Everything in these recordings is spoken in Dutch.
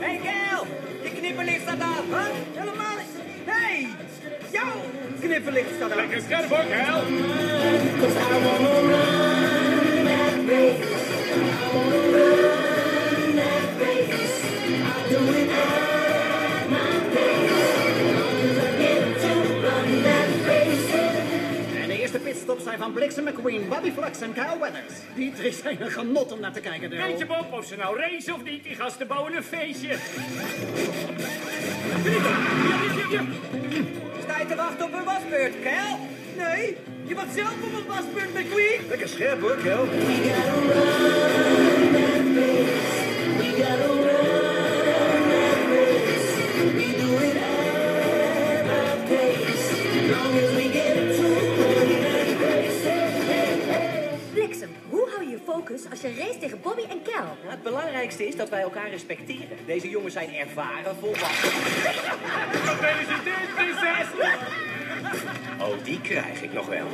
Hey, Je knipperlicht staat aan. Huh? Helemaal. Hey. Jouw knipperlicht staat aan. Lekker scherp ook, Gail. Zijn van Bliksem McQueen, Bobby Flux en Kyle Weathers. Die drie zijn een genot om naar te kijken, Daryl. Weet je, Bob, of ze nou racen of niet? Die gasten bouwen een feestje. Sta je te wachten op een wasbeurt, Gail? Nee, je mag zelf op een wasbeurt, McQueen. Lekker scherp hoor, Kel. Bliksem, focus als je race tegen Bobby en? Nou, het belangrijkste is dat wij elkaar respecteren. Deze jongens zijn ervaren volwassen. Gefeliciteerd, prinses. Oh, die krijg ik nog wel.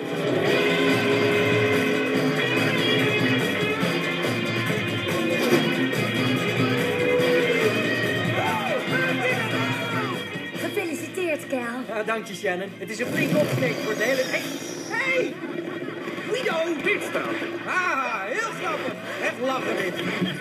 Gefeliciteerd, Cal. Ja, dank je, Shannon. Het is een flink opgekeken voor de hele... Hey, hey! Guido! Pitstop. Haha, love the baby.